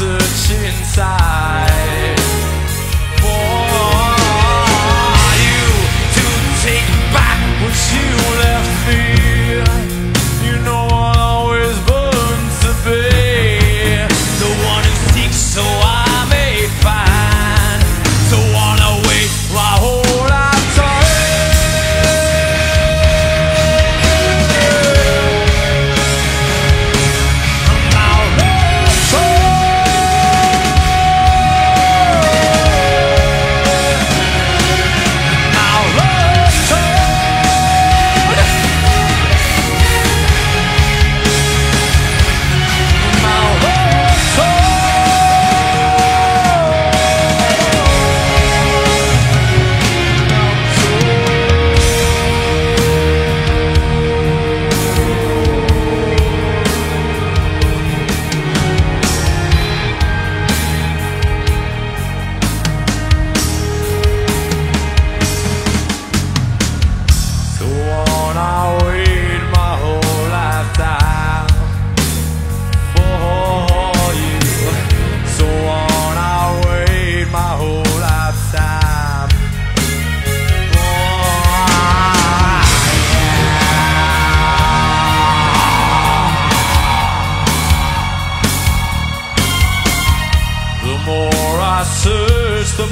outside,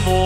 more.